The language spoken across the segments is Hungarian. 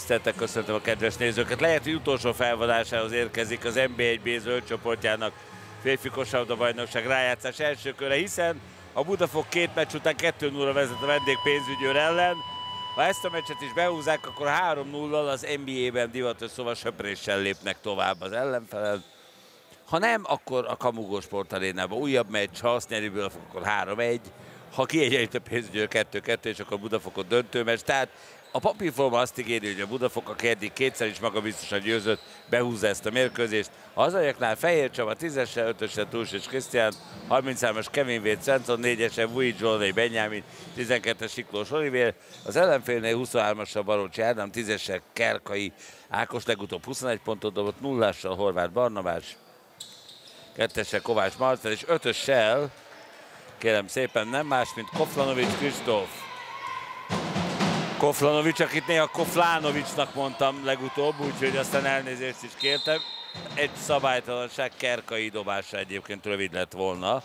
Tiszteltek köszöntöm a kedves nézőket. Lehet, hogy utolsó felvadásához érkezik az NB1B zöld csoportjának férfi kosárlabda bajnokság rájátszás első köre, hiszen a Budafok két meccs után 2-0 vezet a vendég pénzügyőr ellen. Ha ezt a meccset is behúzzák, akkor 3-0-al az NBA-ben divatos szóval söpréssel lépnek tovább az ellenfelen. Ha nem, akkor a Kamugó sportarénában újabb meccs, ha azt nyeri akkor 3-1. Ha kiegyenlít a pénzügyőr 2-2, és akkor Budafokot döntő meccs. Tehát a papírforma azt ígéri, hogy a Budafok, aki eddig kétszer is magabiztosan győzött, behúzza ezt a mérkőzést. A hazaiaknál Fehér Csaba 10-essel, 5-essel Túlsics Krisztián, 33-as Kevin Véd Svensson, 4-esen Vujj Zsolnai Benyámin, 12-es Siklós Olivér, az ellenfélnél 23-assal Barócsi Ádám, 10-essel Kerkai Ákos legutóbb 21 pontot dobott, 0-assal Horváth Barnabás, 2-essel Kovács Marcel és 5-össel, kérem szépen, nem más, mint Koflanovics Kristóf. Koflanovics, akit néha Koflánovicsnak mondtam legutóbb, úgyhogy aztán elnézést is kértem. Egy szabálytalanság Kerkai dobása egyébként rövid lett volna,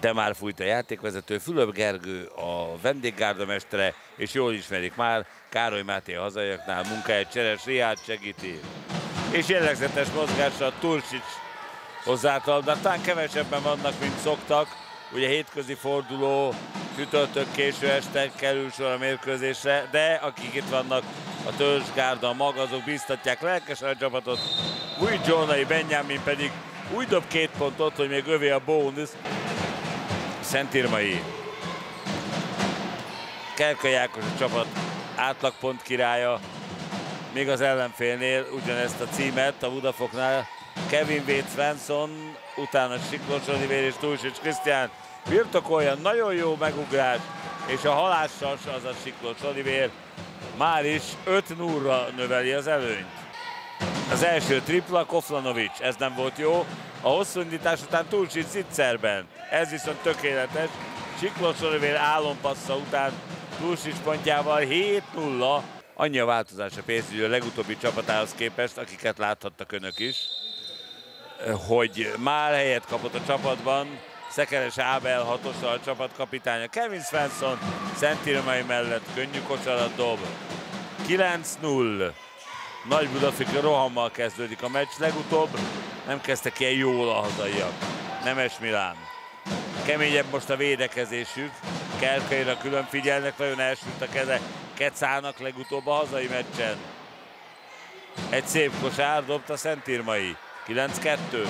de már fújt a játékvezető. Fülöp Gergő a vendéggárdamestere, és jól ismerik már, Károly Máté a hazaiaknál munkáját Cseres Riát segíti. És jellegzetes mozgásra Tursics hozzátal, de talán kevesebben vannak, mint szoktak. Ugye hétközi forduló, csütörtök késő este kerül sor a mérkőzésre, de akik itt vannak, a törzsgárda, a mag, azok biztatják lelkesen a csapatot. Új Johnai Benjamin pedig úgy dob két pontot, hogy még övé a bónusz. Szentírmai. Kerkai Ákos a csapat átlagpont királya, még az ellenfélnél ugyanezt a címet a Budafoknál. Kevin Wade Svensson, utána Siklós Olivér és Túlsics Krisztián birtokolja, nagyon jó megugrás, és a halássas, az a Siklós Olivér már is 5 0 növeli az előnyt. Az első tripla Koflanovics, ez nem volt jó. A hosszú indítás után Tulcsit Zicserben, ez viszont tökéletes. Siklós Olivér álompassza után Tulcsics pontjával 7-0. Annyi a változás a pénzügyi a legutóbbi csapatához képest, akiket láthattak önök is, hogy már helyet kapott a csapatban, Szekeres Ábel hatossal a csapatkapitánya. Kevin Svensson Szentírmai mellett könnyű kocsarat dob. 9-0. Nagy Budafika rohammal kezdődik a meccs. Legutóbb nem kezdtek ilyen jól a hazaiak. Nemes Milán. Keményebb most a védekezésük. Kerkeire külön figyelnek, nagyon elsült a keze. Kecának legutóbb a hazai meccsen. Egy szép kosár dobta Szentírmai. 9-2.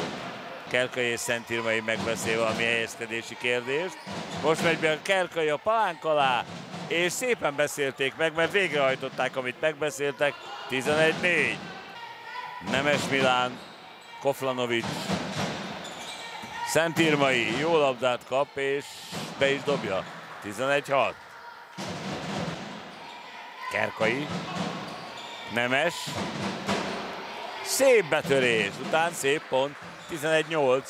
Kerkai és Szentírmai megbeszél valami helyezkedési kérdést. Most megy be a Kerkai a palánk alá, és szépen beszélték meg, mert végrehajtották, amit megbeszéltek. 11-4. Nemes Milán, Koflanovics, Szentírmai jó labdát kap, és be is dobja. 11-6. Kerkai, Nemes, szép betörés, után szép pont, 11-8,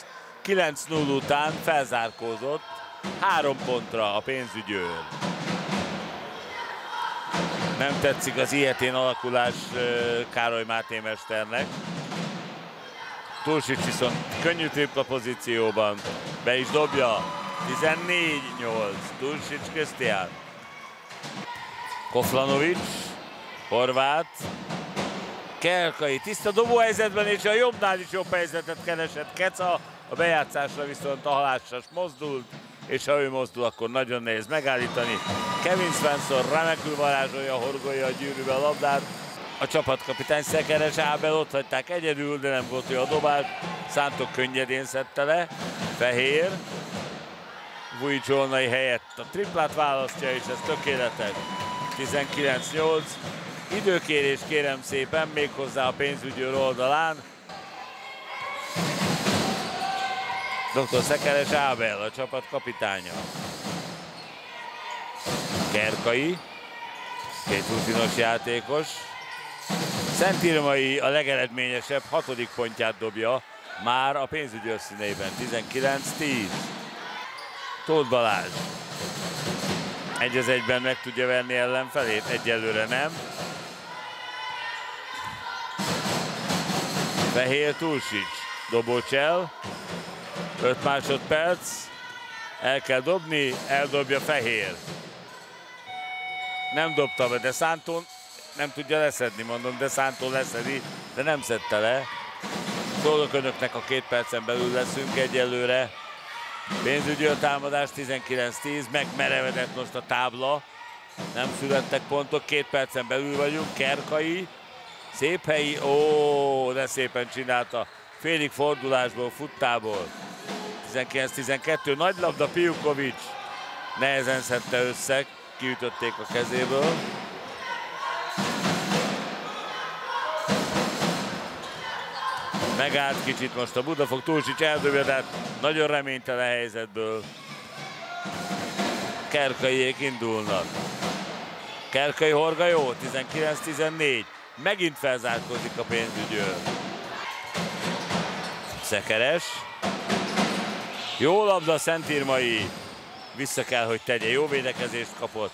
9-0 után felzárkózott, három pontra a pénzügyőr. Nem tetszik az ilyetén alakulás Károly Máté mesternek. Tulsics viszont könnyű tripla pozícióban, be is dobja. 14-8, Tulsics Krisztián. Koflanovics, Horváth, Kerkai tiszta dobóhelyzetben, és a jobbnál is jobb helyzetet keresett Keca. A bejátszásra viszont a halássas mozdult, és ha ő mozdul, akkor nagyon nehéz megállítani. Kevin Svensson remekül varázsolja, horgolja a gyűrűbe a labdát. A csapatkapitány Szekeres Ábel ott hagyták egyedül, de nem volt olyan dobás. Szántok könnyedén szedte le. Fehér. Vujicsolnai helyett a triplát választja, és ez tökéletes. 19-8. Időkérés kérem szépen, méghozzá a pénzügyőr oldalán. Dr. Szekeres Ábel, a csapat kapitánya. Kerkai, két rutinos játékos. Szentírmai a legeredményesebb hatodik pontját dobja már a pénzügyi színeiben, 19-10. Tóth Balázs egy az egyben meg tudja venni ellenfelét, egyelőre nem. Fehér Tulsics. Dobócsel. 5 másodperc. El kell dobni, eldobja Fehér. Nem dobta be, de Szántón nem tudja leszedni, mondom, de Szántó leszedi, de nem szedte le. Szólok önöknek, a két percen belül leszünk egyelőre. Pénzügyi a támadás 19-10, megmerevedett most a tábla. Nem születtek pontok, két percen belül vagyunk. Kerkai, szép helyi, ó, de szépen csinálta. Félig fordulásból, futtából. 19-12, nagy labda Piukovics. Nehezen szedte össze, kiütötték a kezéből. Megállt kicsit most a Budafok, Tulsics eldobja, de hát nagyon reménytelen helyzetből. Kerkaiék indulnak. Kerkai Horga jó, 19-14. Megint felzárkozik a pénzügyőr. Szekeres. Jó labda Szentírmai. Vissza kell, hogy tegye. Jó védekezést kapott.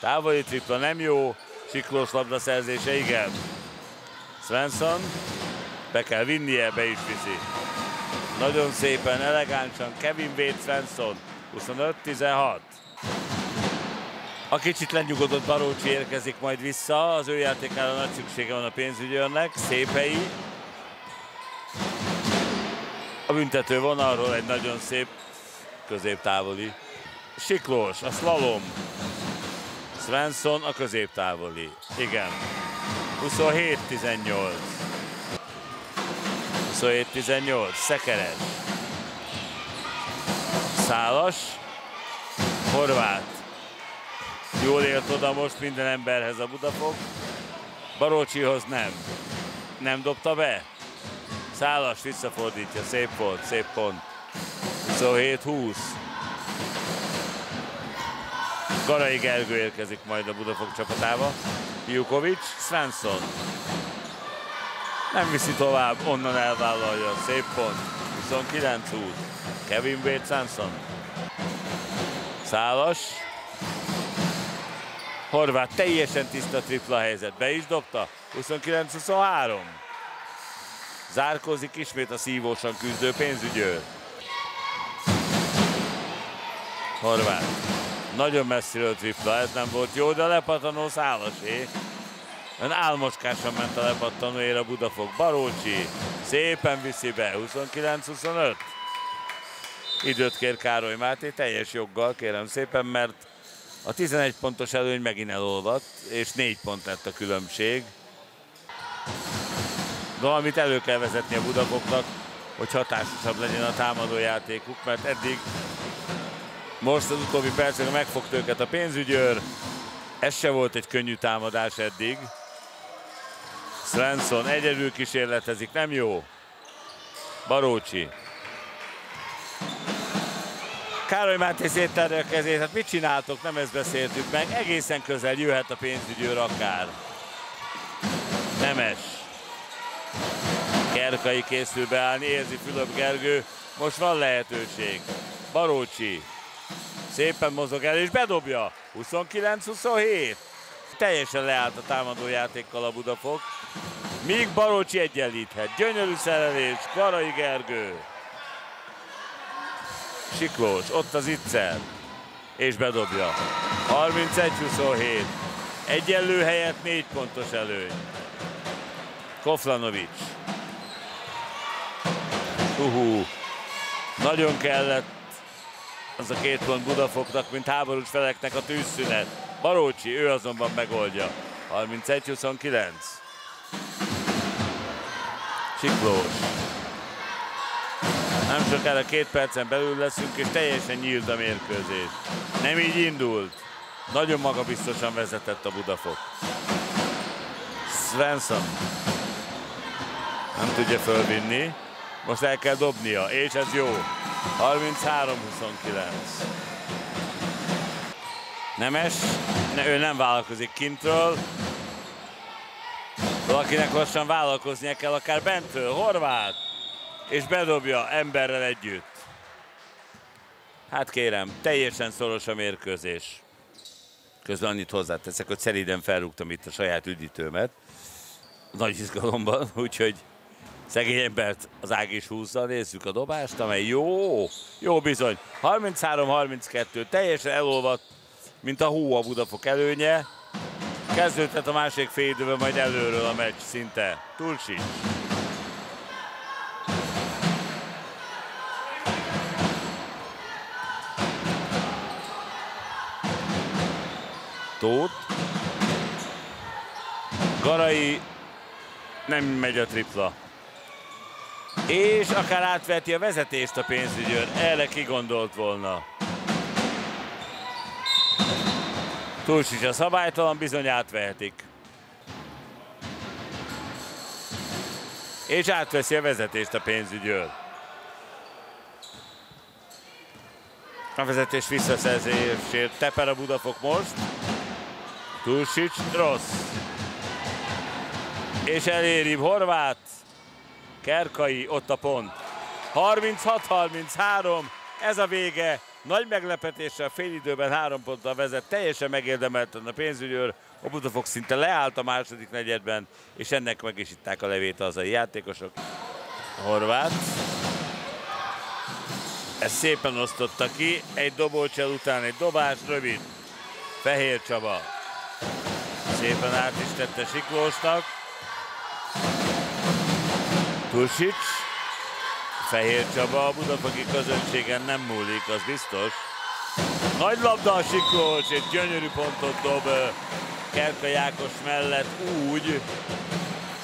Távoli tripla nem jó. Siklós labda szerzése, igen. Svensson. Be kell vinnie, be is viszi. Nagyon szépen, elegánsan Kevin Wade Svensson. 25-16. A kicsit lenyugodott Barócsi érkezik majd vissza, az ő játékára nagy szüksége van a pénzügyőrnek, szép helyi. A büntető vonalról egy nagyon szép középtávoli. Siklós, a slalom. Svensson a középtávoli. Igen. 27-18. 27-18. Szekeres. Szálas. Horvát. Jól élt oda most minden emberhez a Budafok. Barócsihoz nem. Nem dobta be? Szálas visszafordítja, szép volt, szép pont. 27-20. Garai Gergő érkezik majd a Budafok csapatába. Jukovics, Svensson. Nem viszi tovább, onnan elvállalja, szép pont. 29-20. Kevin Wade Svensson. Szálas. Horváth teljesen tiszta tripla helyzet. Be is dobta. 29-23. Zárkozik ismét a szívósan küzdő pénzügyőr. Horváth. Nagyon messziről tripla, ez nem volt jó, de a lepattanó szálasé. Ön álmoskásan ment a lepattanóért a Budafok. Barócsi szépen viszi be, 29-25. Időt kér Károly Máté, teljes joggal kérem szépen, mert a 11 pontos előny megint elolvadt, és 4 pont lett a különbség. Valamit elő kell vezetni a Budakoknak, hogy hatásosabb legyen a támadójátékuk, mert eddig most az utóbbi percekben megfogta őket a pénzügyőr. Ez se volt egy könnyű támadás eddig. Svensson egyedül kísérletezik, nem jó. Barócsi. Károly Máté széttárja a kezét, hát mit csináltok, nem ezt beszéltük meg. Egészen közel jöhet a pénzügyőr akár. Nemes. Kerkai készül beállni, érzi Fülöp Gergő. Most van lehetőség. Barócsi. Szépen mozog el és bedobja. 29-27. Teljesen leállt a támadójátékkal a Budafok. Míg Barócsi egyenlíthet. Gyönyörű szerelés. Karai Gergő. Siklós, ott az Itzel. És bedobja. 31-27. Egyenlő helyett négy pontos előny. Koflanovics. Uhú. Nagyon kellett az a két pont Budafoknak, mint háborús feleknek a tűzszünet. Barócsi, ő azonban megoldja. 31-29. Siklós. Nem sokára két percen belül leszünk, és teljesen nyílt a mérkőzés. Nem így indult. Nagyon magabiztosan vezetett a Budafok. Svensson. Nem tudja fölvinni. Most el kell dobnia, és ez jó. 33-29. Nemes, ne, ő nem vállalkozik kintről. Valakinek lassan vállalkoznia kell, akár bentről. Horváth, és bedobja emberrel együtt. Hát kérem, teljesen szoros a mérkőzés. Közben annyit hozzáteszek, hogy szeriden felrúgtam itt a saját üdítőmet. Nagy izgalomban, úgyhogy Szegény embert az ág is húzza, nézzük a dobást, amely jó, jó bizony. 33-32, teljesen elolvadt, mint a hó a Budafok előnye. Kezdődhet a másik fél időben, majd előről a meccs szinte. Tulsics. Tóth. Garai nem megy a tripla. És akár átveti a vezetést a pénzügyőr. Erre kigondolt volna. Tulsics a szabálytalan, bizony átvehetik. És átveszi a vezetést a pénzügyőr. A vezetés visszaszerzésért teper a Budafok most. Tulsics rossz. És eléri Horvát. Kerkai, ott a pont. 36-33, ez a vége. Nagy meglepetéssel fél időben három ponttal vezet, teljesen megérdemelten a pénzügyőr. A Budafok szinte leállt a második negyedben, és ennek meg is itták a levét az a játékosok. Horvát. Ez szépen osztotta ki, egy dobócsel után egy dobás, rövid. Fehér Csaba. Szépen át is tette Siklósnak. Tusics. Fehér Csaba a budafoki közönségen nem múlik, az biztos. Nagy labda a Siklós, és gyönyörű pontot dob Kerka Jákos mellett úgy,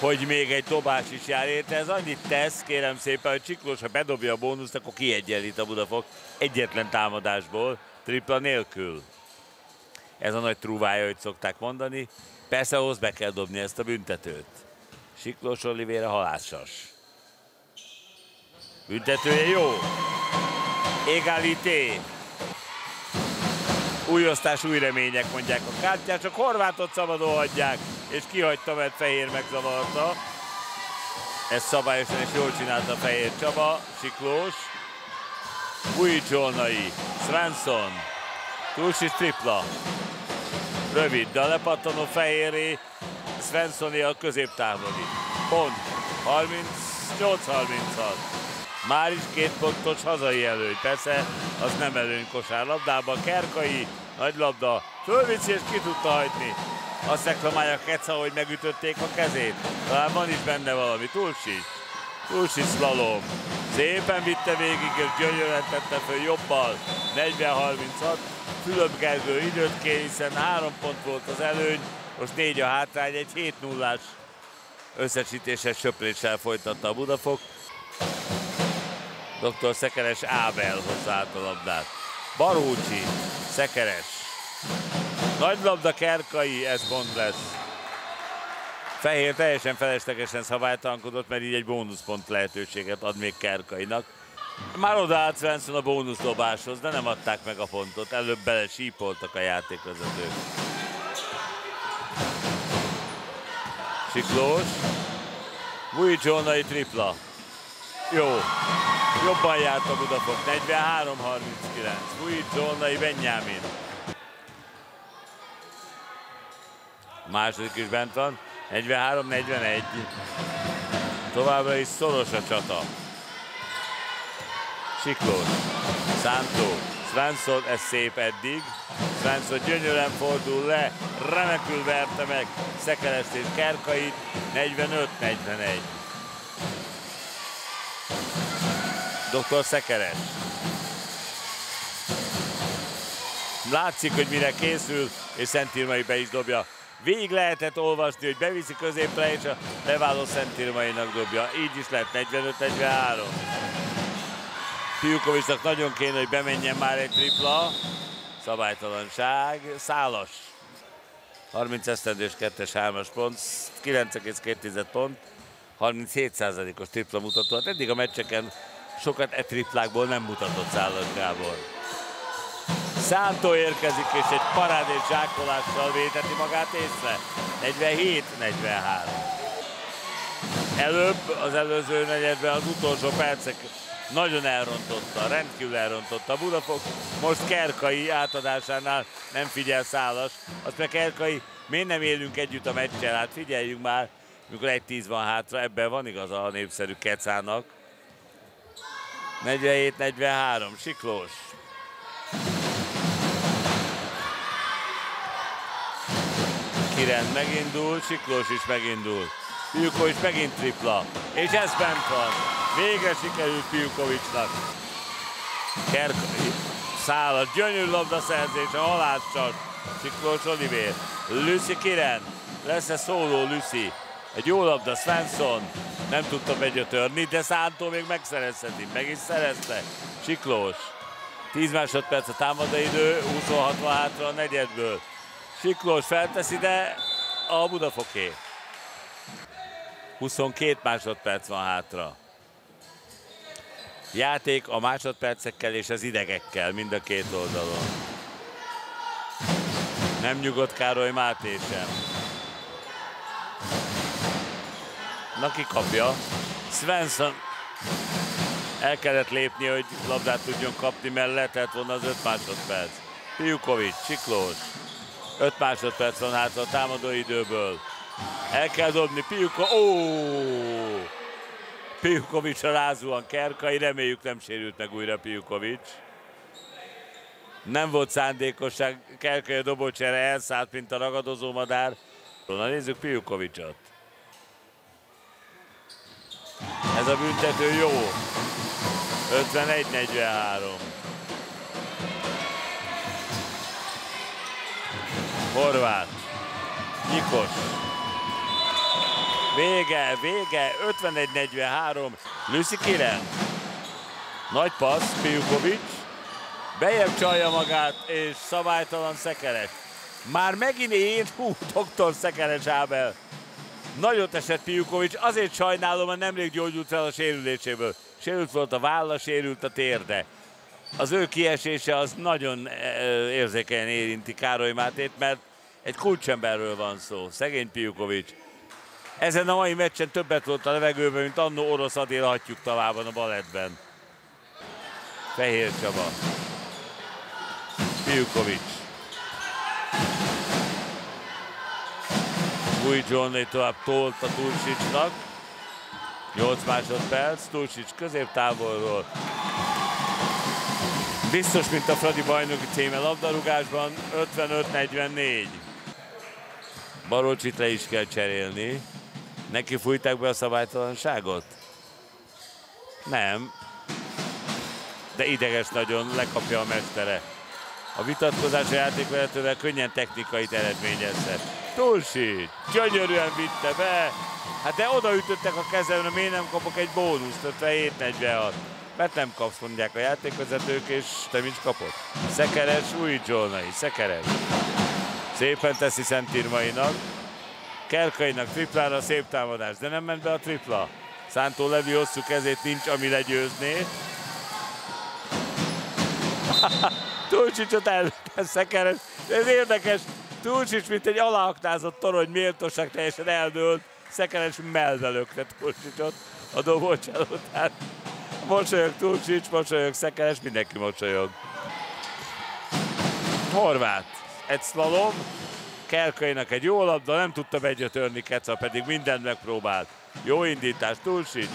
hogy még egy dobás is jár érte. Ez annyit tesz, kérem szépen, hogy Csiklós, ha bedobja a bónuszt, akkor kiegyenlít a Budafok egyetlen támadásból, tripla nélkül. Ez a nagy trúvája, hogy szokták mondani. Persze ahhoz be kell dobni ezt a büntetőt. Siklós Olivére halászas. Büntetője jó. Egalité. Új osztás, új remények mondják a kártyát, csak Horvátot szabadon hagyják, és kihagyta, mert Fehér megzavarta. Ez szabályosan és jól csinálta Fehér Csaba, Siklós. Új Zsolnai, Svensson, Tulsi tripla. Rövid, de a lepattanó Fehéré, Svenssoni a középtávoli. Pont, 38-36. Már is két pontos hazai előny. Persze, az nem előny kosárlabdában. Kerkai, nagy labda, fölvicsi és ki tudta hagyni. Azt reklamálja Keca, hogy megütötték a kezét. Talán van is benne valami. Tulsi. Tulsi slalom. Szépen vitte végig, és gyönyörűen tette föl jobbal. 40-36. Fülöp Gergő időt kér, hiszen három pont volt az előny. Most négy a hátrány, egy 7 0 összesítéses söpréssel folytatta a Budafok. Dr. Szekeres Ábel hozzáállt a labdát. Barócsi, Szekeres. Nagy labda Kerkai, ez gond lesz. Fehér teljesen feleslegesen szabálytalankodott, mert így egy bónuszpont lehetőséget ad még Kerkainak. Már odaállt Svensson a bónuszdobáshoz, de nem adták meg a pontot. Előbb bele sípoltak a játékvezetők. Siklós. Vujcsónai tripla. Jó. Jobban járt a Budapok. 43-39. Új Zsolnai Benyámin. A második is bent van. 43-41. Továbbra is szoros a csata. Siklós. Szántó. Svensson, ez szép eddig. Svensson gyönyörűen fordul le, remekül verte meg Szekerest és Kerkait. 45-41. Dr. Szekeres. Látszik, hogy mire készül, és Szentírmai be is dobja. Végig lehetett olvasni, hogy beviszi középre, és a leváló Szentírmainak dobja. Így is lett 45-43. Fiukovicsnak nagyon kéne, hogy bemenjen már egy tripla. Szabálytalanság. Szálas. 30 esztendős 2-es 3-as pont, 9,2 pont, 37%-os tripla mutató. Hát eddig a meccseken sokat e triplákból nem mutatott Szállás Gábor. Szántó érkezik, és egy parádés zsákolással véteti magát észre. 47-43. Előbb az előző negyedben az utolsó percek nagyon elrontotta, rendkívül elrontotta Budafok. Most Kerkai átadásánál nem figyel Szálas. Azt meg Kerkai, miért nem élünk együtt a meccsel? Hát figyeljünk már, mikor egy tíz van hátra, ebben van igaza a népszerű Kecának. 47-43, Siklós. Kiren megindul, Siklós is megindul. Piukovics megint tripla. És ez bent van. Végre sikerült Piukovicsnak. Kerk száll a gyönyörű szerzés, a halással. Siklós Olivér. Lucy Kiren. Lesz-e szóló Lucy? Egy jó labda Svensson. Nem tudta begyötörni, de Szántó még megszerezheti. Meg is szerezte. Siklós. 10 másodperc a támadóidő, 26 hátra a negyedből. Siklós felteszi, de a Budafoké. 22 másodperc van hátra. Játék a másodpercekkel és az idegekkel mind a két oldalon. Nem nyugodt Károly Máté sem. Na ki kapja? Svensson el kellett lépni, hogy labdát tudjon kapni, mert lehetett volna az 5 másodperc. Piukovics, Siklós. 5 másodperc van hátra a támadó időből. El kell dobni Piuko. Ó! Piukovics a rázóan Kerkai, reméljük nem sérült meg újra Piukovics. Nem volt szándékosság, Kerkai a dobócsere elszállt, mint a ragadozó madár. Na nézzük Piukovicsot. Ez a büntető jó. 51-43. Horváth. Nyikos. Vége, vége, 51-43. Lucy Kiren. Nagy passz, Piukovics. Bejebb csalja magát, és szabálytalan szekeres. Már megint én, hú, doktor szekeres Ábel. Nagyot esett Piukovics, azért sajnálom, mert nemrég gyógyult fel a sérüléséből. Sérült volt a válla, sérült a térde. Az ő kiesése az nagyon érzékenyen érinti Károly Mátét, mert egy kulcsemberről van szó, szegény Piukovics. Ezen a mai meccsen többet volt a levegőben, mint annó orosz Adél hatjuk talában a balettben. Fehér Csaba. Piukovics. Új Johnny tovább tolt a Tulsicsnak. 8 másodperc, Tulsics középtávolról. Biztos, mint a Fradi bajnoki címe labdarúgásban, 55-44. Barocsit le is kell cserélni. Neki fújták be a szabálytalanságot? Nem. De ideges nagyon, lekapja a mestere. A vitatkozás a játékvezetővel könnyen technikai eredményezhet. Tulsi, gyönyörűen vitte be. Hát de odaütöttek a kezemre, miért nem kapok egy bónuszt, 57-46. Mert nem kapsz, mondják a játékvezetők, és te mit kapod? Szekeres, új Johnai, szekeres. Szépen teszi Szent Irmainak. Kerkainak triplára szép támadás, de nem ment be a tripla. Szántó Levi hosszú kezét nincs, ami legyőzné. Tulcsicsot elszekeres. Ez érdekes. Tulcsics, mint egy aláaknázott torony, méltóság teljesen eldőlt. Szekeres melvelökre Tulcsicsot a dobócsel után. Mosolyog Tulcsics, mosolyog Szekeres, mindenki mosolyog. Horváth. Egy szlalom. Kerkainak egy jó labda, nem tudta begyötörni Keca, pedig mindent megpróbált. Jó indítás, Tulsics.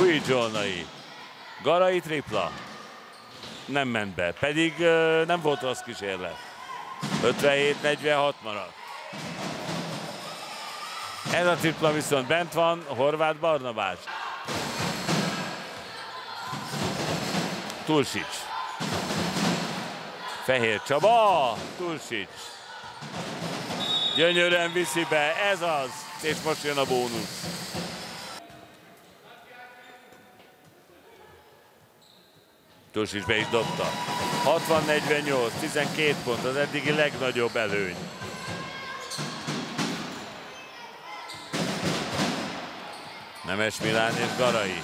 Új Johnai. Garai tripla nem ment be, pedig uh, nem volt rossz kísérlet. 57-46 maradt. Ez a tripla viszont bent van, Horváth Barnabás. Tulsics. Fehér Csaba, Tulsics. Gyönyörűen viszi be, ez az, és most jön a bónusz. Tus is be is dobta. 60-48, 12 pont, az eddigi legnagyobb előny. Nemes Milán és Garai.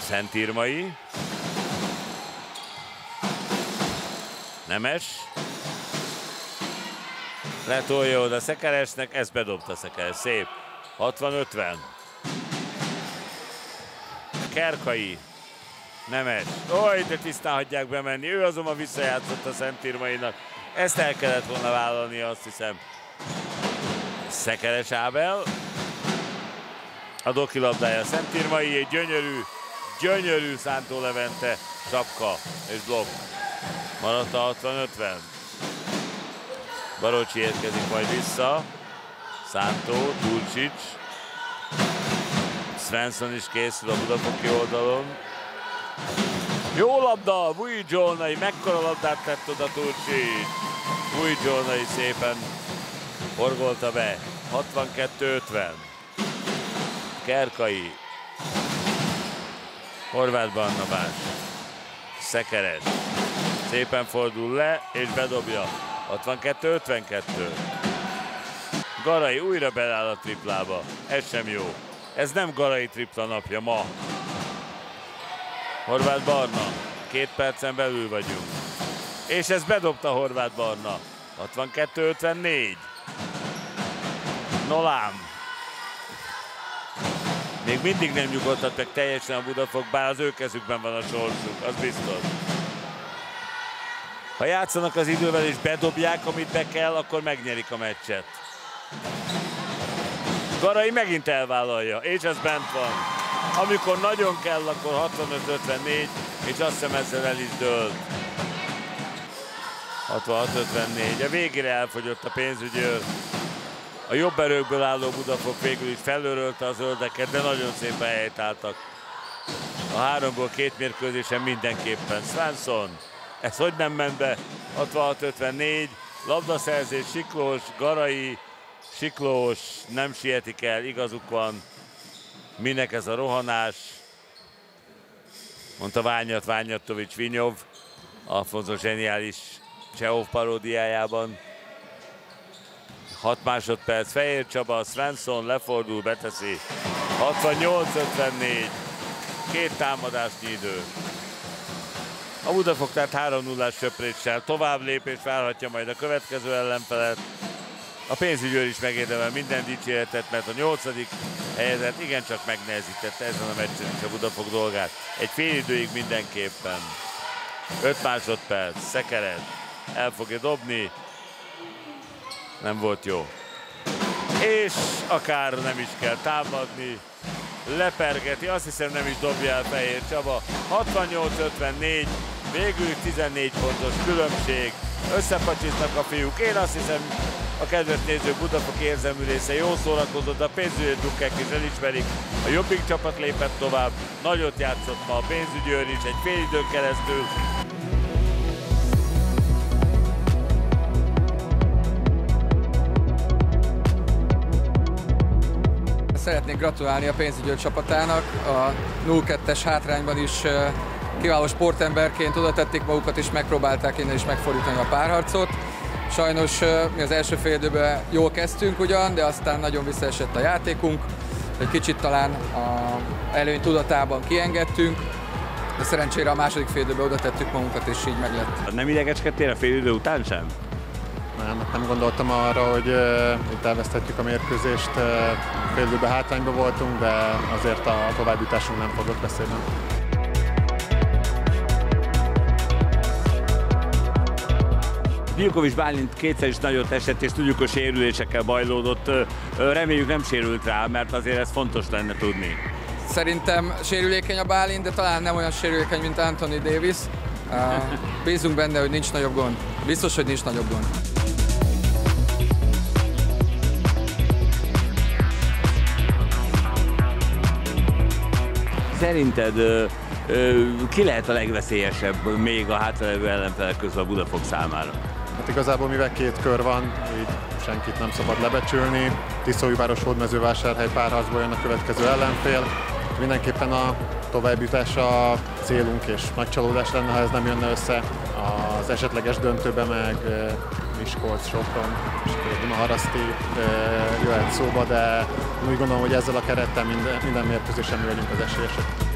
Szentírmai. Nemes. Letolja oda Szekeresnek, ezt bedobta Szekeres. Szép. 60-50. Kerkai. Nemes. Oly, de tisztán hagyják bemenni. Ő azonban visszajátszott a Szentírmainak. Ezt el kellett volna vállalni, azt hiszem. Szekeres Ábel. A doki labdája Szentírmai, egy gyönyörű, gyönyörű Szántó Levente csapka és blokk. Maradt a 60-50. Barocsi érkezik majd vissza. Szántó, Tulcsics. Svensson is készül a Budafoki oldalon. Jó labda, Vujidzsónai, mekkora labdát tett oda Tulcsics. Vujidzsónai szépen horgolta be. 62-50. Kerkai. Horváth Barnabás. Szekeres. Szépen fordul le, és bedobja. 62-52. Garai újra beláll a triplába. Ez sem jó. Ez nem Garai tripla napja ma. Horváth Barna. Két percen belül vagyunk. És ez bedobta Horváth Barna. 62-54. Nolám. Még mindig nem nyugodhat teljesen a Budafok, bár az ő kezükben van a sorsuk, az biztos. Ha játszanak az idővel és bedobják, amit be kell, akkor megnyerik a meccset. Garai megint elvállalja, és ez bent van. Amikor nagyon kell, akkor 65-54, és azt hiszem ezzel el is dőlt. 66-54. A végére elfogyott a pénzügyőr. A jobb erőkből álló Budafok végül is felörölte az zöldeket, de nagyon szépen helytálltak. A háromból két mérkőzésen mindenképpen. Svensson, ez hogy nem ment be? 66-54, labdaszerzés, Siklós, Garai, Siklós, nem sietik el, igazuk van. Minek ez a rohanás? Mondta Ványat, Ványatovics Vinyov, Alfonso zseniális Csehov paródiájában. 6 másodperc, Fehér Csaba, Svensson lefordul, beteszi. 68-54, két támadásnyi idő. A Budafok tehát 3 0 söpréssel tovább lépés várhatja majd a következő ellenfelet. A pénzügyőr is megérdemel minden dicséretet, mert a nyolcadik helyezett igencsak megnehezítette ezen a meccsen is a Budafok dolgát. Egy fél időig mindenképpen. 5 másodperc, Szekeret el fogja dobni, nem volt jó. És akár nem is kell támadni, lepergeti, azt hiszem nem is dobja el Fehér Csaba. 68-54, végül 14 pontos különbség, összepacsiznak a fiúk. Én azt hiszem, a kedves nézők Budapok érzelmű része jó szórakozott, a pénzügyi drukkek is elismerik. A jobbik csapat lépett tovább, nagyot játszott ma a pénzügyőr is egy fél időn keresztül. Szeretnék gratulálni a pénzügyőr csapatának. A 0-2-es hátrányban is kiváló sportemberként oda tették magukat, és megpróbálták innen is megfordítani a párharcot. Sajnos mi az első fél időben jól kezdtünk ugyan, de aztán nagyon visszaesett a játékunk. Egy kicsit talán a előny tudatában kiengedtünk, de szerencsére a második fél időben oda tettük magunkat, és így meglett. Nem idegeskedtél a fél idő után sem? Nem, nem gondoltam arra, hogy uh, itt elvesztettük a mérkőzést. Uh, fél időben hátrányban voltunk, de azért a továbbjutásunk nem fogott veszélyben. Bilkovics Bálint kétszer is nagyot esett, és tudjuk, hogy sérülésekkel bajlódott. Reméljük nem sérült rá, mert azért ez fontos lenne tudni. Szerintem sérülékeny a Bálint, de talán nem olyan sérülékeny, mint Anthony Davis. Bízunk benne, hogy nincs nagyobb gond. Biztos, hogy nincs nagyobb gond. Szerinted ö, ö, ki lehet a legveszélyesebb még a hátralevő ellenfelek közül a Budafok számára? Hát igazából mivel két kör van, így senkit nem szabad lebecsülni. Tiszóújváros Hódmezővásárhely párharcból jön a következő ellenfél. Mindenképpen a továbbjutás a célunk, és nagy csalódás lenne, ha ez nem jönne össze. Az esetleges döntőbe meg Miskolc, Sopron és Haraszti jöhet szóba, de úgy gondolom, hogy ezzel a kerettel minden, minden mérkőzésen mi vagyunk az esélyesek.